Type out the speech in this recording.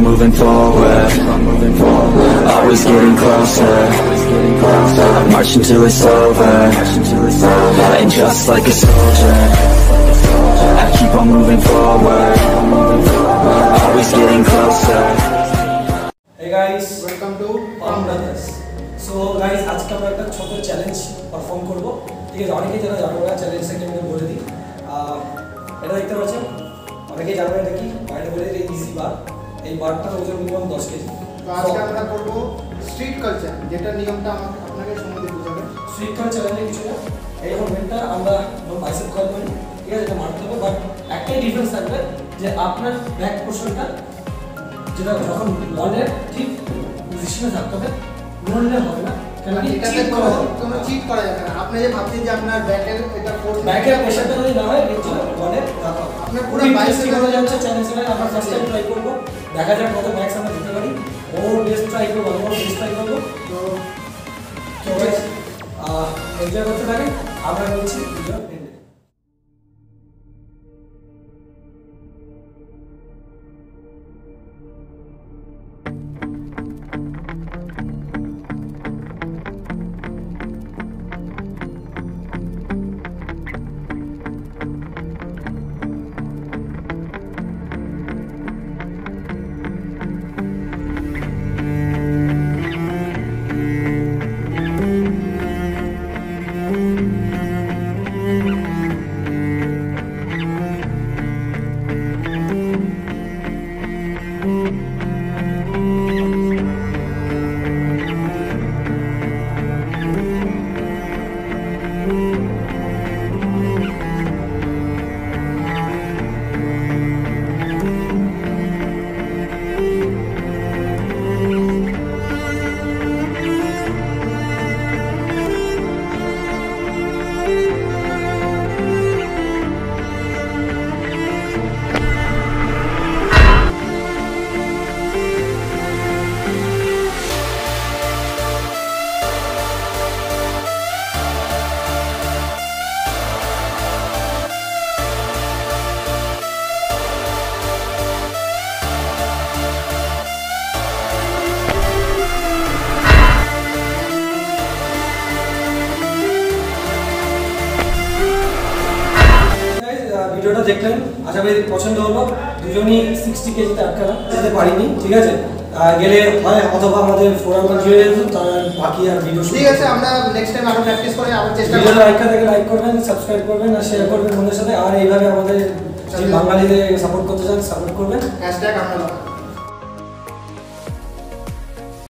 on moving forward Always getting closer I march until it's over And just like a soldier I keep on moving forward Always getting closer Hey guys, welcome to Palm Brothers. So guys, আজকে আমরা একটা ছোট challenge perform করব ঠিক আছে অনেকেই যারা জানো না চ্যালেঞ্জটা কি আমি বলে দিই আহ, এটা দেখতে পাচ্ছেন অনেকেই জানবে এটা কি আর এটা বলে দিই ইজি বার এই বারটার ওজন মিনিমাম দশ কেজি। তো আজকে আমরা করব স্ট্রিট কালচার যেটা নিয়মটা আমাকে আপনাকে সম্বন্ধে বোঝাবে সুইট কার চ্যালেঞ্জে কিছু না। এই মুভমেন্টটা আমরা বাইসেপ কার করি ঠিক আছে এটা মারতে হবে বাট একটাই ডিফারেন্স থাকবে যে আপনার ব্যাক পোর্শনটা যেটা যখন বলের ঠিক পজিশনে থাকতে হবে নড়লে হবে না কোনো চিট করা যাবে না। আপনি যে ভাবছেন যে আপনার ব্যাকের এটা ফোর্স ব্যাকের প্রেশারটা যদি না হয় নিচে বলে আপনার পুরো পুরো bicep বাইসেপ এ- করা যাচ্ছে? চ্যালেঞ্জ চ্যালেঞ্জ আমরা ফার্স্ট টাইম ট্রাই করব। দেখা যাক কত ম্যাক্স আমরা দিতে পারি। ও বেস্ট ট্রাই করব আমরা বেস্ট ট্রাই করব। তো এনজয় করতে থাকেন। আমরা বলছি ভিডিও ভিডিওটা দেখলেন আশা করি পছন্দ হলো। দুজনই সিক্সটি কেজিতে আটকালাম যেতে পারিনি ঠিক আছে? গেলে হয় অথবা আমাদের ফোরাম জুড়ে যেত তার বাকি আর ভিডিও ঠিক আছে আমরা নেক্সট টাইম আরও প্র্যাকটিস করে আবার চেষ্টা করব। লাইক থেকে লাইক করবেন সাবস্ক্রাইব করবেন আর শেয়ার করবেন বন্ধুদের সাথে। আর এইভাবে আমাদের যে বাঙালিদের সাপোর্ট করতে চান সাপোর্ট করবেন। হ্যাশট্যাগ আমরা